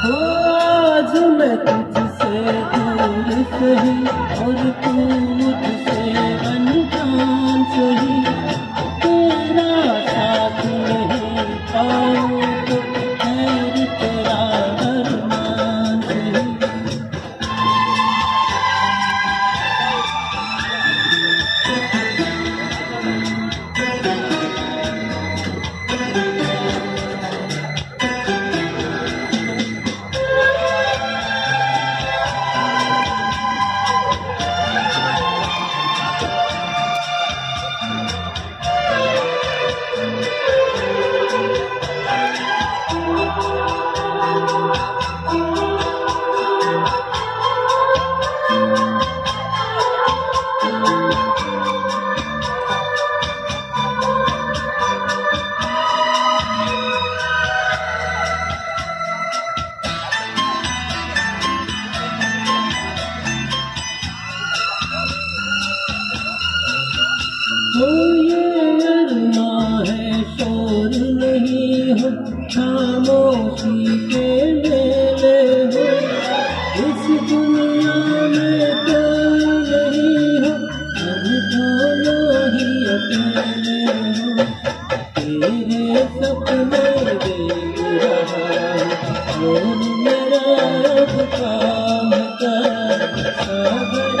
आज मैं तुझसे दूर सही और तू मुझसे अनजान सही। तेरा हो ये अरमा है शोर नहीं हो खामोशी के मेले हो इस दुनिया में कोई नहीं हो दोनों ही अकेले हो तेरे सपने देख रहा मेरा अब काम सागर